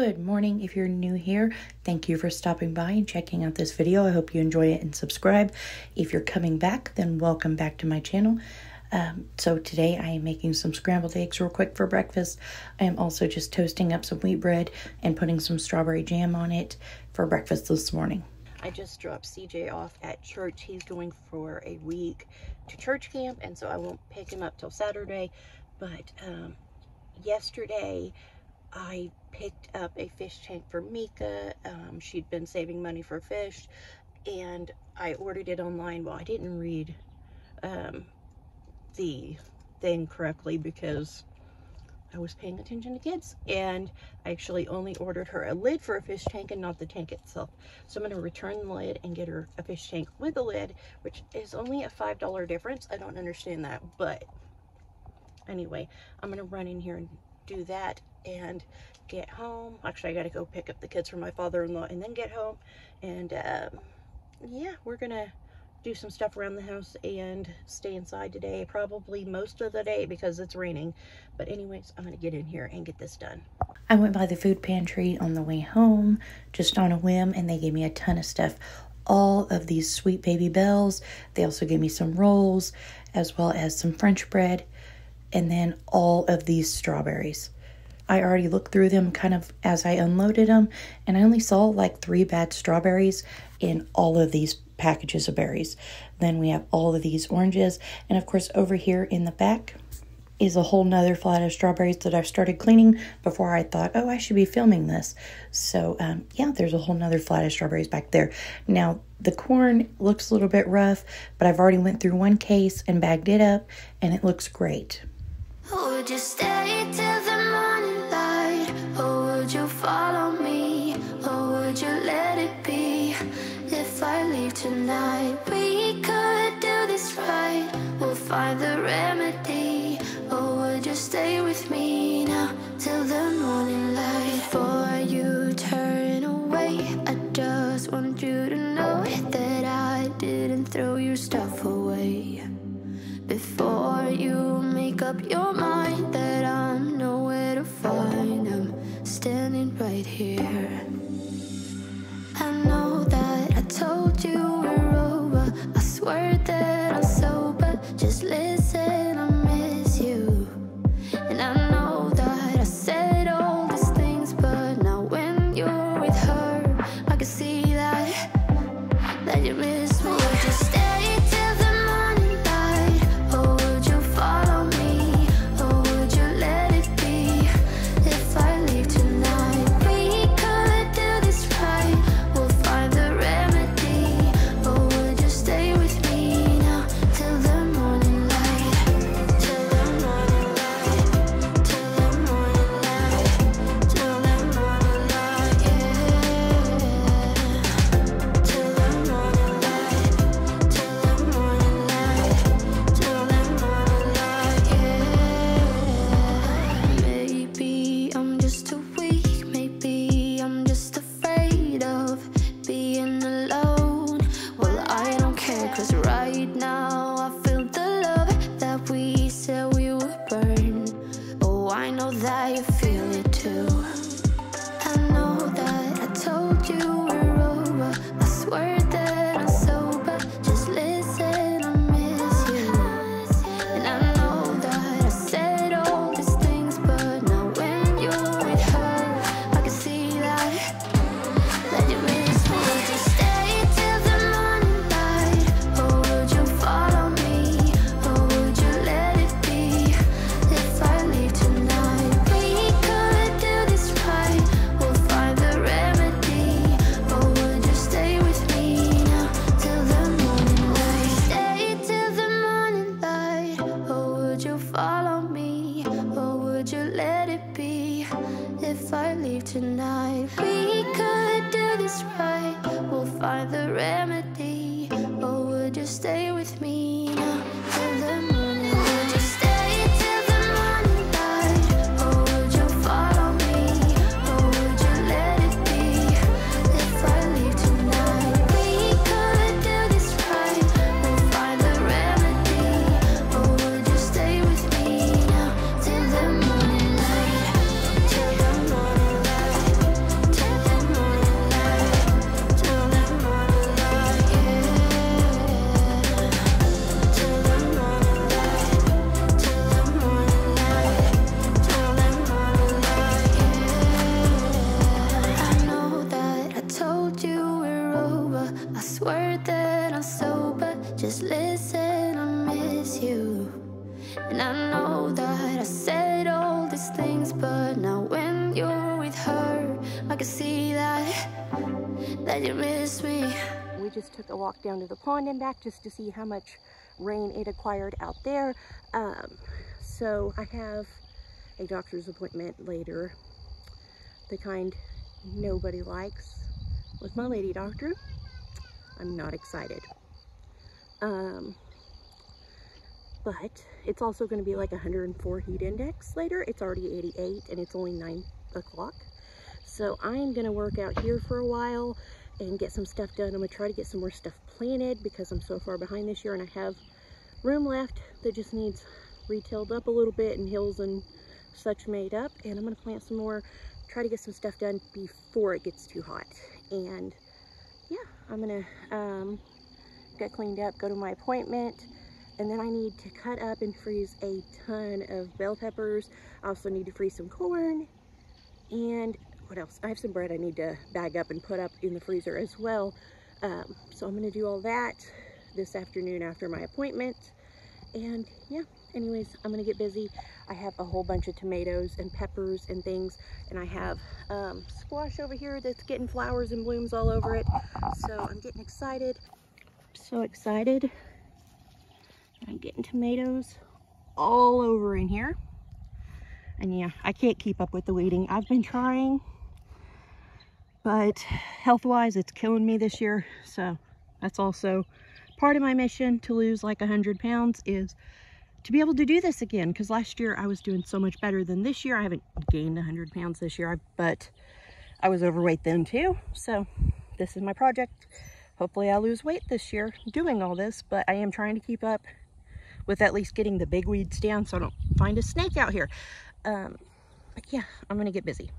Good morning. If you're new here, thank you for stopping by and checking out this video. I hope you enjoy it and subscribe. If you're coming back, then welcome back to my channel. Um, so today I am making some scrambled eggs real quick for breakfast. I am also just toasting up some wheat bread and putting some strawberry jam on it for breakfast this morning. I just dropped CJ off at church. He's going for a week to church camp, and so I won't pick him up till Saturday. But um, yesterday, I picked up a fish tank for Mika. Um, she'd been saving money for fish, and I ordered it online. Well, I didn't read um, the thing correctly because I was paying attention to kids and I actually only ordered her a lid for a fish tank and not the tank itself. So I'm going to return the lid and get her a fish tank with the lid, which is only a $5 difference. I don't understand that, but anyway, I'm going to run in here and do that and get home. Actually, I got to go pick up the kids from my father-in-law and then get home. And um, yeah, we're to do some stuff around the house and stay inside today probably most of the day because it's raining. But anyways i'm gonna get in here and get this done. I went by the food pantry on the way home just on a whim and they gave me a ton of stuff. All of these sweet baby bells. They also gave me some rolls as well as some french bread and then all of these strawberries I already looked through them kind of as I unloaded them, and I only saw like three bad strawberries in all of these packages of berries. Then we have all of these oranges. And of course, over here in the back is a whole nother flat of strawberries that I've started cleaning before I thought, oh, I should be filming this. So, um, yeah, there's a whole nother flat of strawberries back there. Now, the corn looks a little bit rough, but I've already went through one case and bagged it up, and it looks great. Would tonight, we could do this right. We'll find the remedy. Or would you stay with me now till the morning light? Before you turn away, I just want you to know that I didn't throw your stuff away. Before you make up your mind that I'm nowhere to find, I'm standing right here. I know that told you we're over. I swear that I'm sober. Just listen, know that you feel it too. Leave tonight, we could do this right. We'll find the remedy, or would you stay with me And I know that I said all these things, but now when you're with her, I can see that that you miss me. We just took a walk down to the pond and back just to see how much rain it acquired out there. Um, so I have a doctor's appointment later, the kind nobody likes, with my lady doctor. I'm not excited. Um, but it's also going to be like 104 heat index later. It's already 88 and it's only 9 o'clock. So I'm going to work out here for a while and get some stuff done. I'm going to try to get some more stuff planted because I'm so far behind this year and I have room left that just needs retailed up a little bit and hills and such made up. And I'm going to plant some more, try to get some stuff done before it gets too hot. And yeah, I'm going to um, get cleaned up, go to my appointment, and then I need to cut up and freeze a ton of bell peppers. I also need to freeze some corn. And what else? I have some bread I need to bag up and put up in the freezer as well. Um, so I'm going to do all that this afternoon after my appointment. And yeah, anyways, I'm going to get busy. I have a whole bunch of tomatoes and peppers and things. And I have um, squash over here that's getting flowers and blooms all over it. So I'm getting excited. So excited. I'm getting tomatoes all over in here. And yeah, I can't keep up with the weeding. I've been trying, but health-wise, it's killing me this year. So that's also part of my mission to lose like 100 pounds is to be able to do this again. Because last year I was doing so much better than this year. I haven't gained 100 pounds this year, but I was overweight then too. So this is my project. Hopefully I lose weight this year doing all this, but I am trying to keep up with at least getting the big weeds down so I don't find a snake out here. Um, but yeah, I'm going to get busy.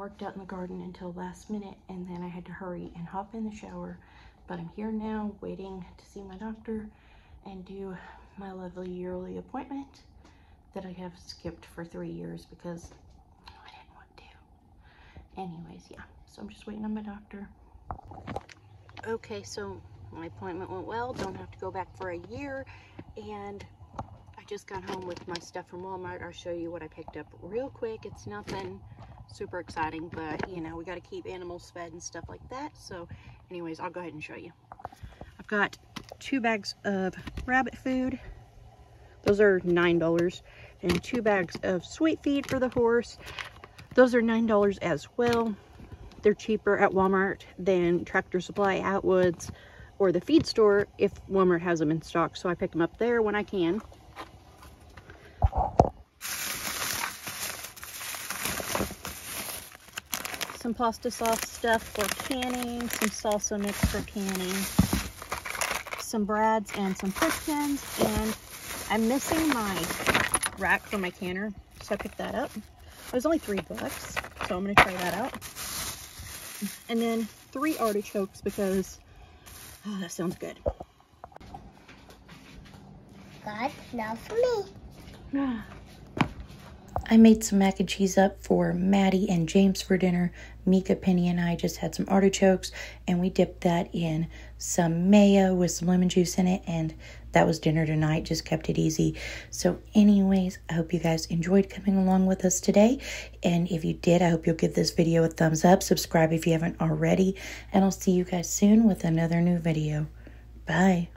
Out in the garden until last minute and then I had to hurry and hop in the shower. But I'm here now waiting to see my doctor and do my lovely yearly appointment that I have skipped for three years because I didn't want to. Anyways, yeah. So I'm just waiting on my doctor. Okay, so my appointment went well. Don't have to go back for a year. And I just got home with my stuff from Walmart. I'll show you what I picked up real quick. It's nothing super exciting, but you know, we got to keep animals fed and stuff like that. So anyways, I'll go ahead and show you. I've got two bags of rabbit food. Those are $9. And two bags of sweet feed for the horse. Those are $9 as well. They're cheaper at Walmart than Tractor Supply, Atwoods, or the feed store if Walmart has them in stock. So I pick them up there when I can. Some pasta sauce stuff for canning, some salsa mix for canning, some brads and some push pins, and I'm missing my rack for my canner, so I picked that up. It was only three bucks, so I'm gonna try that out. And then three artichokes because, oh, that sounds good. God loves me. I made some mac and cheese up for Maddie and James for dinner. Mika, Penny, and I just had some artichokes and we dipped that in some mayo with some lemon juice in it. And that was dinner tonight, just kept it easy. So, anyways, I hope you guys enjoyed coming along with us today. And if you did, I hope you'll give this video a thumbs up, subscribe if you haven't already, and I'll see you guys soon with another new video. Bye.